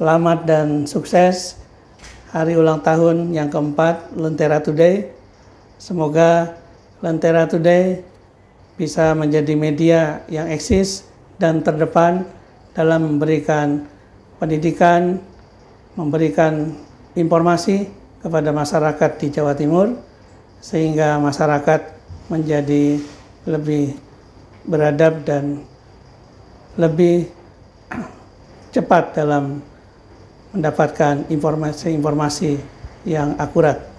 Selamat dan sukses hari ulang tahun yang keempat Lentera Today. Semoga Lentera Today bisa menjadi media yang eksis dan terdepan dalam memberikan pendidikan, memberikan informasi kepada masyarakat di Jawa Timur, sehingga masyarakat menjadi lebih beradab dan lebih cepat dalam mendapatkan informasi-informasi yang akurat.